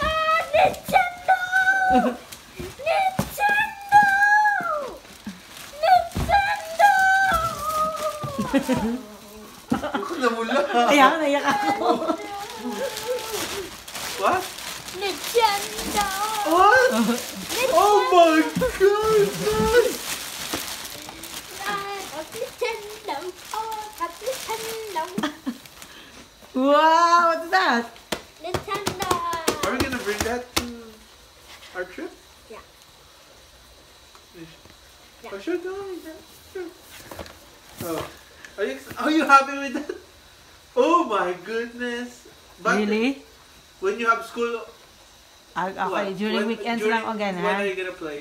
아, 내 나 몰라. 야, 나 야. What? 내 짠다. 어? Wow, what's that? Nintendo! Are we gonna bring that to our trip? Yeah. Oh, sure, go. yeah, sure. Oh, are you are you happy with that? Oh my goodness! But Really? When you have school, Okay, what? during When- weekends during- lang again, When are you gonna play?